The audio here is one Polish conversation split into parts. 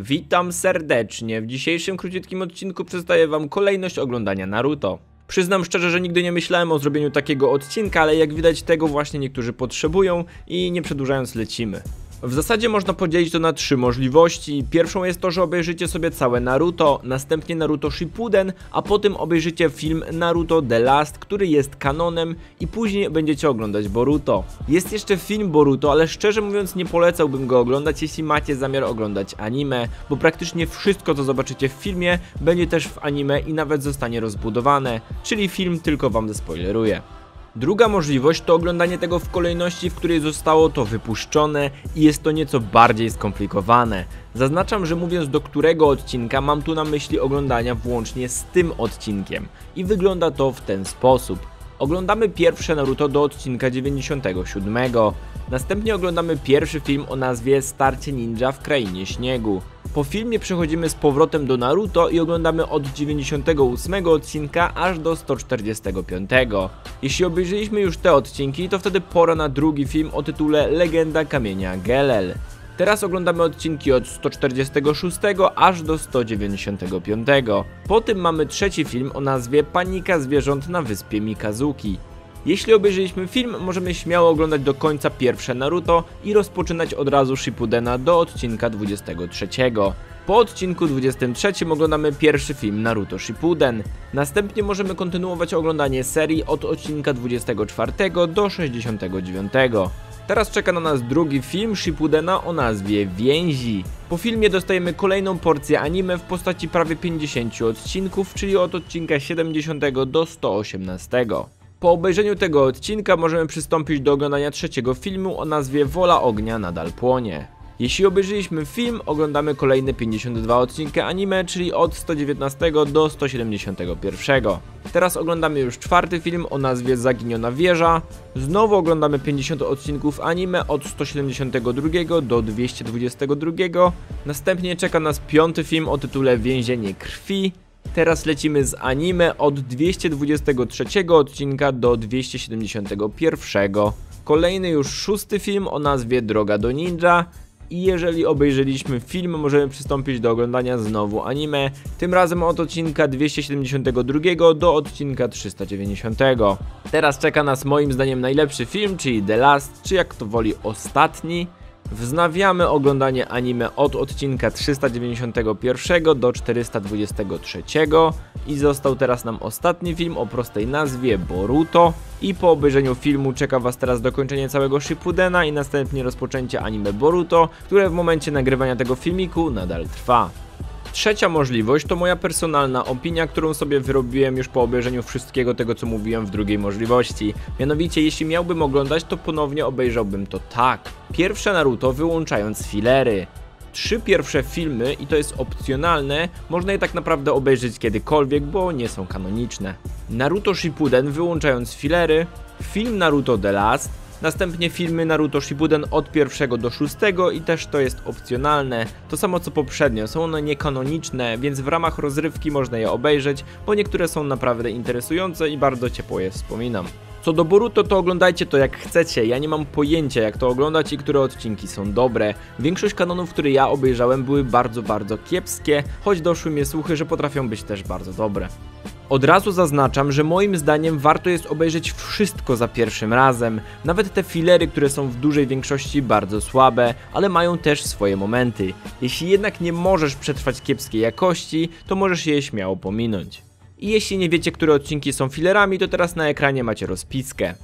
Witam serdecznie. W dzisiejszym króciutkim odcinku przedstawię wam kolejność oglądania Naruto. Przyznam szczerze, że nigdy nie myślałem o zrobieniu takiego odcinka, ale jak widać tego właśnie niektórzy potrzebują i nie przedłużając lecimy. W zasadzie można podzielić to na trzy możliwości. Pierwszą jest to, że obejrzycie sobie całe Naruto, następnie Naruto Shippuden, a potem obejrzycie film Naruto The Last, który jest kanonem i później będziecie oglądać Boruto. Jest jeszcze film Boruto, ale szczerze mówiąc nie polecałbym go oglądać, jeśli macie zamiar oglądać anime, bo praktycznie wszystko co zobaczycie w filmie będzie też w anime i nawet zostanie rozbudowane, czyli film tylko wam zaspoileruję. Druga możliwość to oglądanie tego w kolejności, w której zostało to wypuszczone i jest to nieco bardziej skomplikowane. Zaznaczam, że mówiąc do którego odcinka mam tu na myśli oglądania włącznie z tym odcinkiem i wygląda to w ten sposób. Oglądamy pierwsze Naruto do odcinka 97. Następnie oglądamy pierwszy film o nazwie Starcie Ninja w Krainie Śniegu. Po filmie przechodzimy z powrotem do Naruto i oglądamy od 98 odcinka aż do 145. Jeśli obejrzeliśmy już te odcinki, to wtedy pora na drugi film o tytule Legenda Kamienia Gelel. Teraz oglądamy odcinki od 146 aż do 195. Po tym mamy trzeci film o nazwie Panika zwierząt na wyspie Mikazuki. Jeśli obejrzeliśmy film, możemy śmiało oglądać do końca pierwsze Naruto i rozpoczynać od razu Shippudena do odcinka 23. Po odcinku 23 oglądamy pierwszy film Naruto Shippuden. Następnie możemy kontynuować oglądanie serii od odcinka 24 do 69. Teraz czeka na nas drugi film Shippudena o nazwie Więzi. Po filmie dostajemy kolejną porcję anime w postaci prawie 50 odcinków, czyli od odcinka 70 do 118. Po obejrzeniu tego odcinka możemy przystąpić do oglądania trzeciego filmu o nazwie Wola Ognia nadal płonie. Jeśli obejrzeliśmy film, oglądamy kolejne 52 odcinki anime, czyli od 119 do 171. Teraz oglądamy już czwarty film o nazwie Zaginiona Wieża. Znowu oglądamy 50 odcinków anime od 172 do 222. Następnie czeka nas piąty film o tytule Więzienie Krwi. Teraz lecimy z anime od 223 odcinka do 271. Kolejny już szósty film o nazwie Droga do Ninja. I jeżeli obejrzeliśmy film, możemy przystąpić do oglądania znowu anime, tym razem od odcinka 272 do odcinka 390. Teraz czeka nas moim zdaniem najlepszy film, czyli The Last, czy jak to woli ostatni. Wznawiamy oglądanie anime od odcinka 391 do 423 i został teraz nam ostatni film o prostej nazwie Boruto i po obejrzeniu filmu czeka Was teraz dokończenie całego Shippudena i następnie rozpoczęcie anime Boruto, które w momencie nagrywania tego filmiku nadal trwa. Trzecia możliwość to moja personalna opinia, którą sobie wyrobiłem już po obejrzeniu wszystkiego tego, co mówiłem w drugiej możliwości. Mianowicie, jeśli miałbym oglądać, to ponownie obejrzałbym to tak. Pierwsze Naruto wyłączając filery. Trzy pierwsze filmy, i to jest opcjonalne, można je tak naprawdę obejrzeć kiedykolwiek, bo nie są kanoniczne. Naruto Shippuden wyłączając filery, film Naruto The Last, Następnie filmy Naruto Shippuden od pierwszego do szóstego i też to jest opcjonalne. To samo co poprzednio, są one niekanoniczne, więc w ramach rozrywki można je obejrzeć, bo niektóre są naprawdę interesujące i bardzo ciepło je wspominam. Co do Boruto, to oglądajcie to jak chcecie, ja nie mam pojęcia jak to oglądać i które odcinki są dobre. Większość kanonów, które ja obejrzałem były bardzo, bardzo kiepskie, choć doszły mnie słuchy, że potrafią być też bardzo dobre. Od razu zaznaczam, że moim zdaniem warto jest obejrzeć wszystko za pierwszym razem, nawet te filery, które są w dużej większości bardzo słabe, ale mają też swoje momenty. Jeśli jednak nie możesz przetrwać kiepskiej jakości, to możesz je śmiało pominąć. I jeśli nie wiecie, które odcinki są filerami, to teraz na ekranie macie rozpiskę.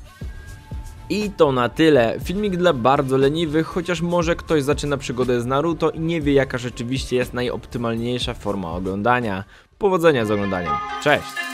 I to na tyle. Filmik dla bardzo leniwych, chociaż może ktoś zaczyna przygodę z Naruto i nie wie jaka rzeczywiście jest najoptymalniejsza forma oglądania. Powodzenia z oglądaniem. Cześć!